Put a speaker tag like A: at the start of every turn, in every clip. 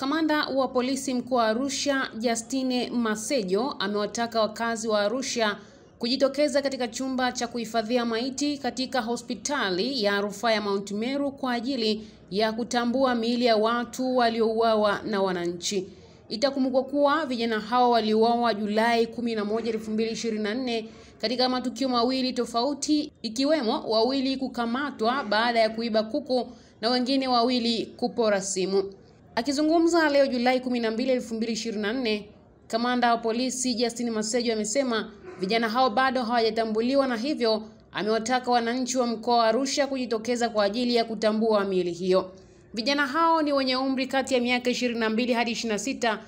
A: Kamanda wa polisi mkoa wa Arusha Justine Masejo amewataka wakazi wa Arusha kujitokeza katika chumba cha kuhifadhia maiti katika hospitali ya rufaa ya Mount Meru kwa ajili ya kutambua miili ya watu waliouawa na wananchi. Itakumbukwa kuwa vijana hao waliuawa Julai 11, 2024 katika matukio mawili tofauti ikiwemo wawili kukamatwa baada ya kuiba kuku na wengine wawili kupora simu. Akizungumza leo Julai 12, 2024, kamanda wa polisi Justin Masejo amesema vijana hao bado hawajatambuliwa na hivyo amewataka wananchi wa mkoa wa Arusha kujitokeza kwa ajili ya kutambua miili hiyo. Vijana hao ni wenye umri kati ya miaka 22 hadi 26,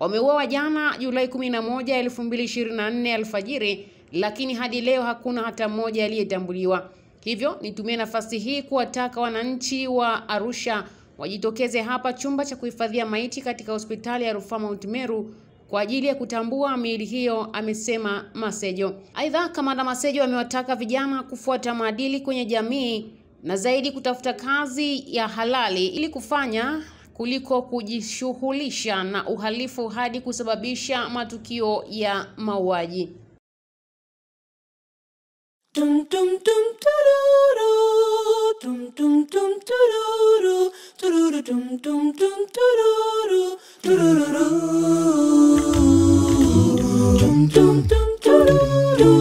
A: wameuawa jana Julai 11, 2024 alfajiri, lakini hadi leo hakuna hata mmoja aliyetambuliwa. Hivyo nitumie nafasi hii kuwataka wananchi wa Arusha wajitokeze hapa chumba cha kuhifadhia maiti katika hospitali ya rufaa Mount Meru kwa ajili ya kutambua miili hiyo, amesema Masejo. Aidha, kamanda Masejo amewataka vijana kufuata maadili kwenye jamii na zaidi kutafuta kazi ya halali ili kufanya kuliko kujishughulisha na uhalifu hadi kusababisha matukio ya mauaji.
B: Tum tum tum tururu, tururu tum tum tum tururu,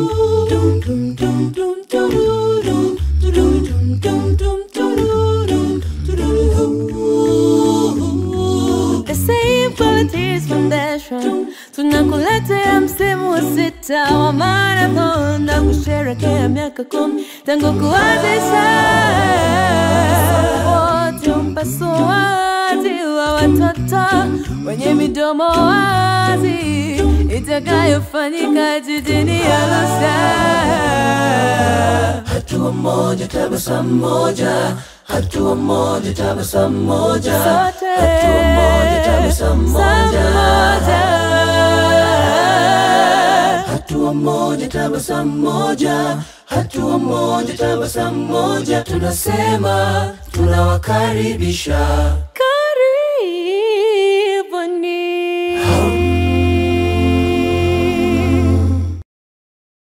B: tururu. The same qualities foundation tunakuletea msimu wa sita wa marathon na kusherekea miaka kumi tangu kuanzisha watoto wenye midomo wazi itakayofanyika jijini Arusha. Hatua moja, tabasamu moja, hatua moja, tabasamu moja, hatua moja, tabasamu moja. Hatua moja tabasamu moja, hatua moja tabasamu moja, tunasema tunawakaribisha